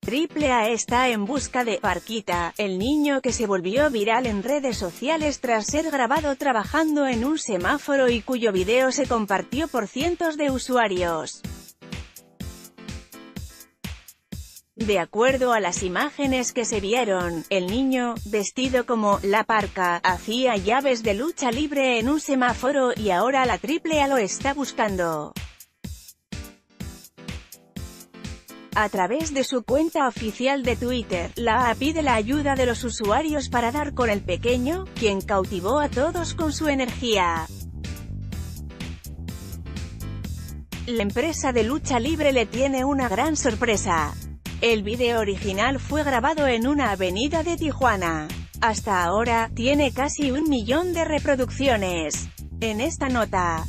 Triple A está en busca de Parquita, el niño que se volvió viral en redes sociales tras ser grabado trabajando en un semáforo y cuyo video se compartió por cientos de usuarios. De acuerdo a las imágenes que se vieron, el niño, vestido como La Parca, hacía llaves de lucha libre en un semáforo y ahora la Triple A lo está buscando. A través de su cuenta oficial de Twitter, la A pide la ayuda de los usuarios para dar con el pequeño, quien cautivó a todos con su energía. La empresa de lucha libre le tiene una gran sorpresa. El video original fue grabado en una avenida de Tijuana. Hasta ahora, tiene casi un millón de reproducciones. En esta nota.